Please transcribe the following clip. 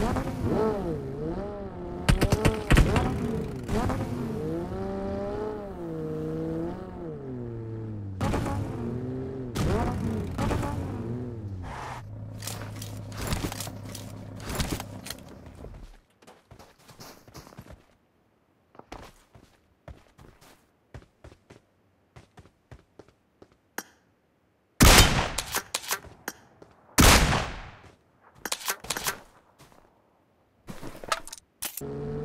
you you